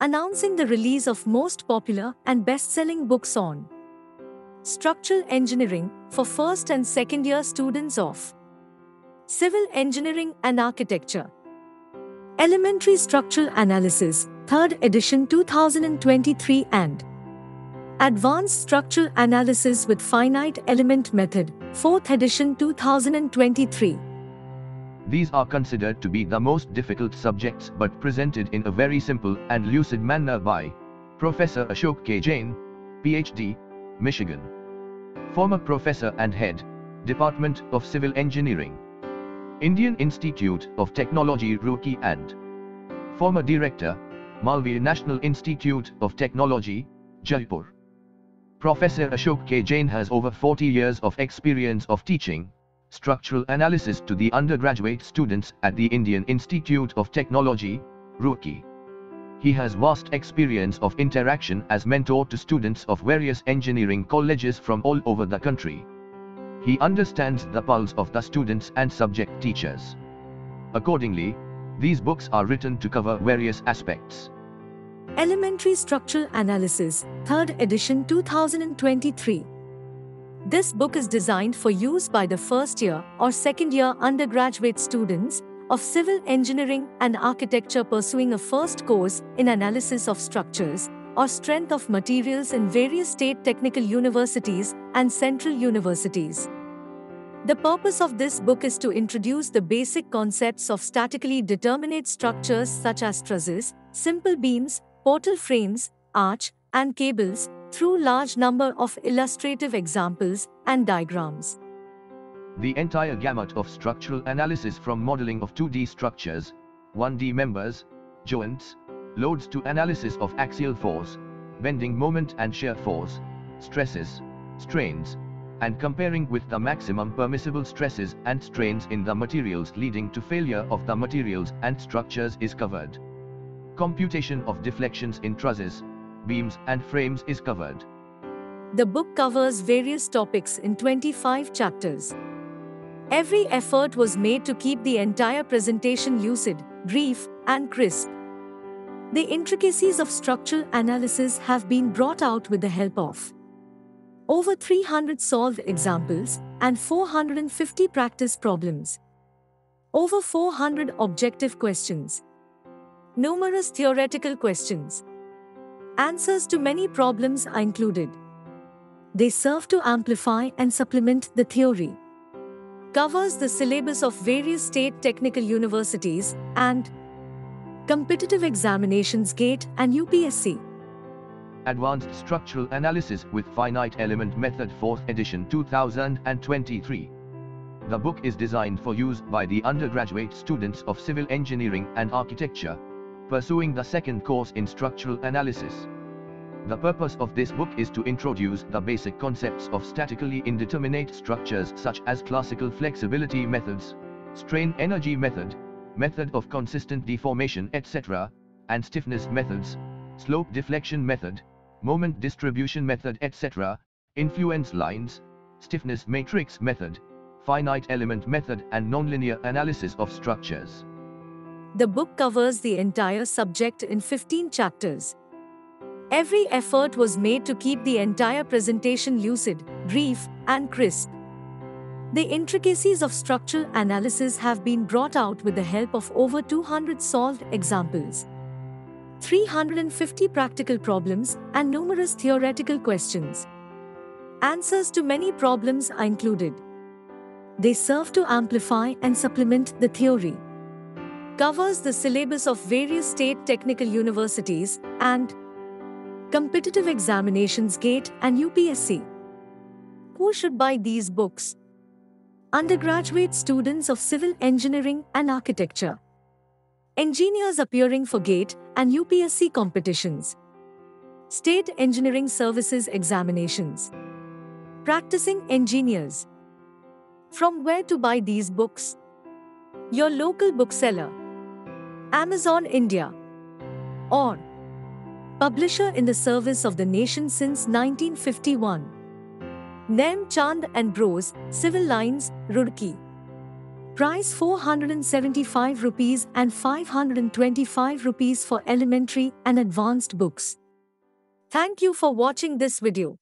announcing the release of most popular and best-selling books on structural engineering for first and second year students of civil engineering and architecture. Elementary Structural Analysis, 3rd edition 2023 and Advanced Structural Analysis with Finite Element Method, 4th edition 2023. These are considered to be the most difficult subjects but presented in a very simple and lucid manner by Professor Ashok K. Jain, PhD, Michigan. Former Professor and Head, Department of Civil Engineering. Indian Institute of Technology Roorkee and Former Director, Malaviya National Institute of Technology, Jaipur. Professor Ashok K. Jain has over 40 years of experience of teaching structural analysis to the undergraduate students at the Indian Institute of Technology, Roorkee. He has vast experience of interaction as mentor to students of various engineering colleges from all over the country. He understands the pulse of the students and subject teachers. Accordingly, these books are written to cover various aspects. Elementary Structural Analysis, 3rd edition 2023. This book is designed for use by the first year or second year undergraduate students of civil engineering and architecture pursuing a first course in analysis of structures or strength of materials in various state technical universities and central universities. The purpose of this book is to introduce the basic concepts of statically determinate structures such as trusses, simple beams, portal frames, arch, and cables through large number of illustrative examples and diagrams. The entire gamut of structural analysis from modeling of 2D structures, 1D members, joints, loads to analysis of axial force, bending moment and shear force, stresses, strains, and comparing with the maximum permissible stresses and strains in the materials leading to failure of the materials and structures is covered. Computation of deflections in trusses, beams and frames is covered. The book covers various topics in 25 chapters. Every effort was made to keep the entire presentation lucid, brief, and crisp. The intricacies of structural analysis have been brought out with the help of over 300 solved examples and 450 practice problems, over 400 objective questions, numerous theoretical questions, Answers to many problems are included. They serve to amplify and supplement the theory. Covers the syllabus of various state technical universities and competitive examinations GATE and UPSC. Advanced Structural Analysis with Finite Element Method 4th edition 2023. The book is designed for use by the undergraduate students of civil engineering and architecture pursuing the second course in structural analysis. The purpose of this book is to introduce the basic concepts of statically indeterminate structures such as classical flexibility methods, strain energy method, method of consistent deformation etc., and stiffness methods, slope deflection method, moment distribution method etc., influence lines, stiffness matrix method, finite element method and nonlinear analysis of structures. The book covers the entire subject in 15 chapters. Every effort was made to keep the entire presentation lucid, brief, and crisp. The intricacies of structural analysis have been brought out with the help of over 200 solved examples, 350 practical problems, and numerous theoretical questions. Answers to many problems are included. They serve to amplify and supplement the theory covers the syllabus of various state technical universities and competitive examinations GATE and UPSC. Who should buy these books? Undergraduate students of civil engineering and architecture. Engineers appearing for GATE and UPSC competitions. State Engineering Services examinations. Practicing engineers. From where to buy these books? Your local bookseller. Amazon India, or publisher in the service of the nation since 1951. Nem Chand and Bros, Civil Lines, Roorkee. Price 475 rupees and 525 rupees for elementary and advanced books. Thank you for watching this video.